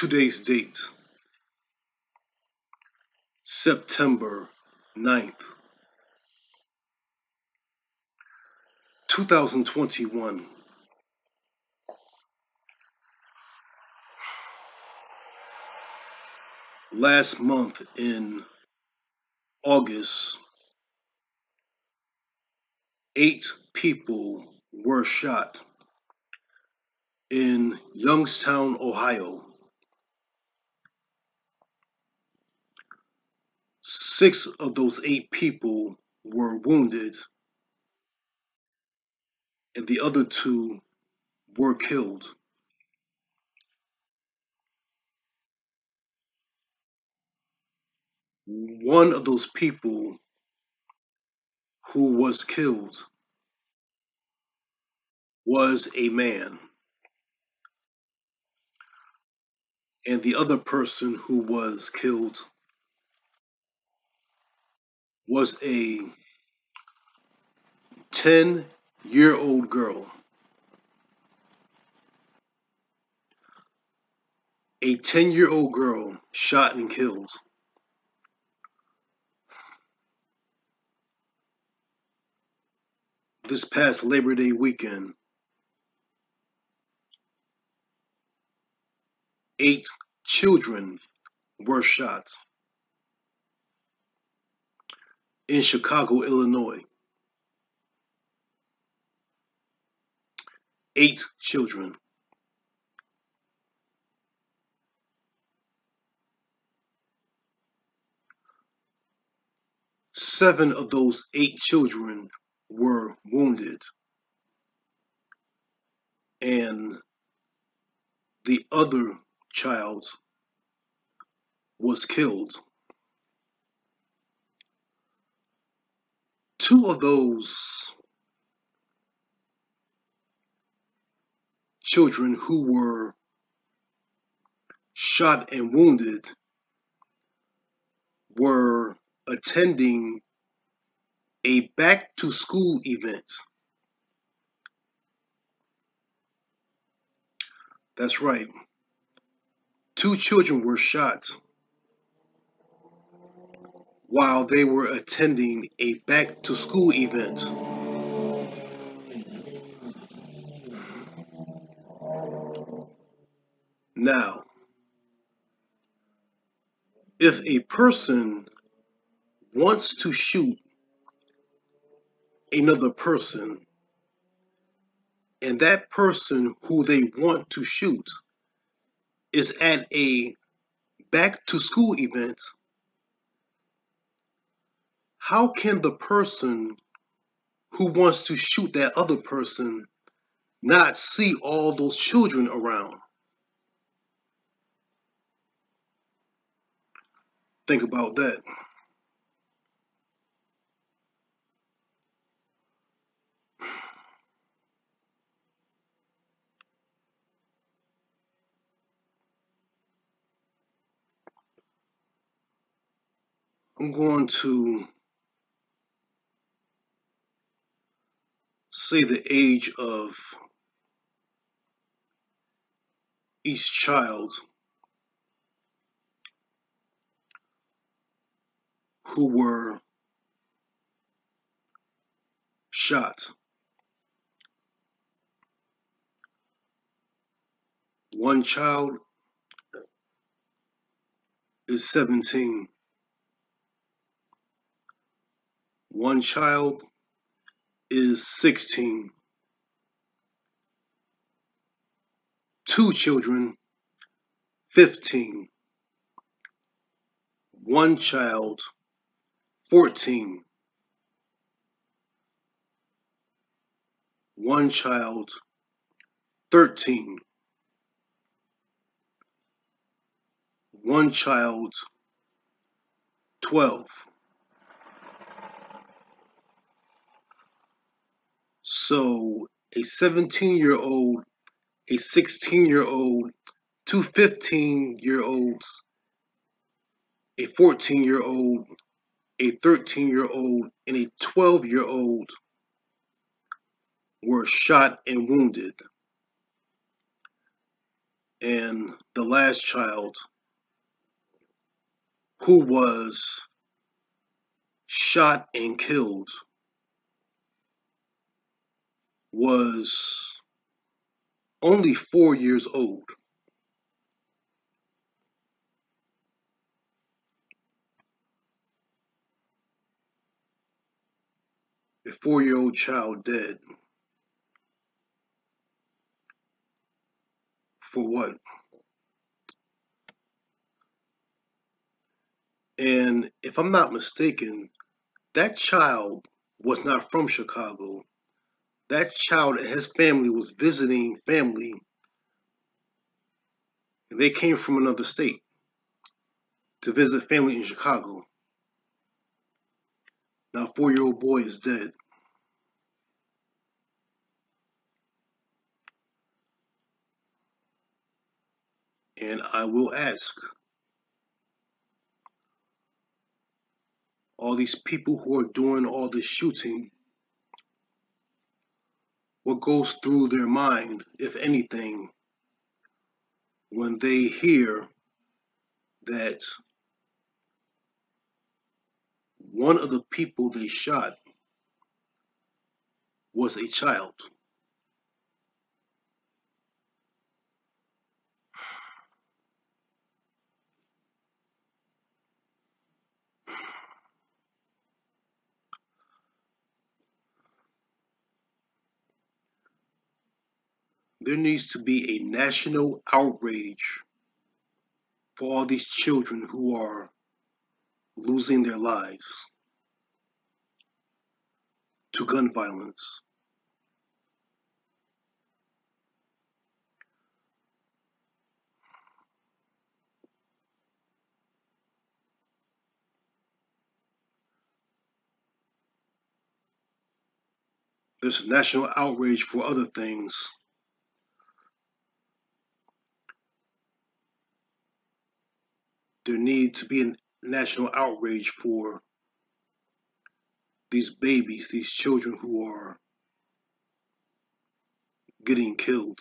Today's date, September 9th, 2021. Last month in August, eight people were shot in Youngstown, Ohio. Six of those eight people were wounded, and the other two were killed. One of those people who was killed was a man. And the other person who was killed was a 10 year old girl. A 10 year old girl shot and killed. This past Labor Day weekend, eight children were shot in Chicago, Illinois. Eight children. Seven of those eight children were wounded. And the other child was killed. Two of those children who were shot and wounded were attending a back to school event. That's right. Two children were shot while they were attending a back to school event. Now, if a person wants to shoot another person and that person who they want to shoot is at a back to school event, how can the person who wants to shoot that other person not see all those children around? Think about that. I'm going to say the age of each child who were shot. One child is 17. One child is 16. Two children, 15. One child, 14. One child, 13. One child, 12. So a 17 year old, a 16 year old, two 15 year olds, a 14 year old, a 13 year old, and a 12 year old were shot and wounded. and the last child who was shot and killed was only four years old. A four year old child dead. For what? And if I'm not mistaken, that child was not from Chicago. That child and his family was visiting family. And they came from another state to visit family in Chicago. Now, four year old boy is dead. And I will ask all these people who are doing all this shooting what goes through their mind, if anything, when they hear that one of the people they shot was a child. There needs to be a national outrage for all these children who are losing their lives to gun violence. There's national outrage for other things. There needs to be a national outrage for these babies, these children who are getting killed.